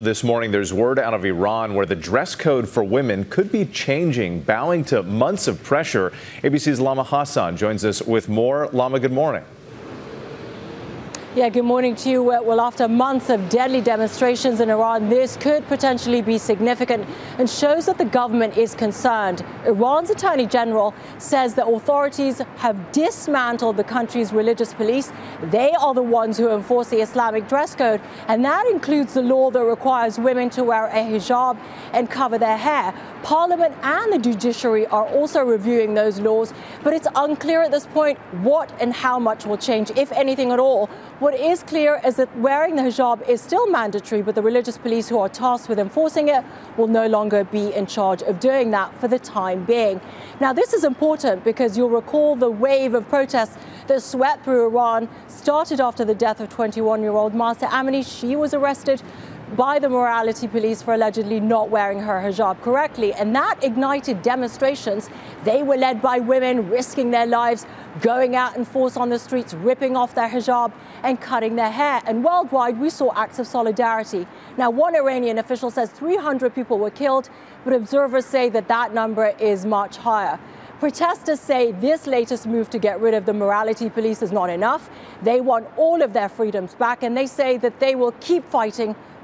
This morning, there's word out of Iran where the dress code for women could be changing, bowing to months of pressure. ABC's Lama Hasan joins us with more. Lama, good morning. Yeah, good morning to you. Well, after months of deadly demonstrations in Iran, this could potentially be significant and shows that the government is concerned. Iran's attorney general says that authorities have dismantled the country's religious police. They are the ones who enforce the Islamic dress code, and that includes the law that requires women to wear a hijab and cover their hair. Parliament and the judiciary are also reviewing those laws, but it's unclear at this point what and how much will change, if anything at all. What is clear is that wearing the hijab is still mandatory, but the religious police who are tasked with enforcing it will no longer be in charge of doing that for the time being. Now, this is important because you'll recall the wave of protests that swept through Iran started after the death of 21 year old Mahsa Amini. She was arrested by the morality police for allegedly not wearing her hijab correctly. And that ignited demonstrations. They were led by women risking their lives, going out in force on the streets, ripping off their hijab and cutting their hair. And worldwide, we saw acts of solidarity. Now, one Iranian official says 300 people were killed, but observers say that that number is much higher. Protesters say this latest move to get rid of the morality police is not enough. They want all of their freedoms back, and they say that they will keep fighting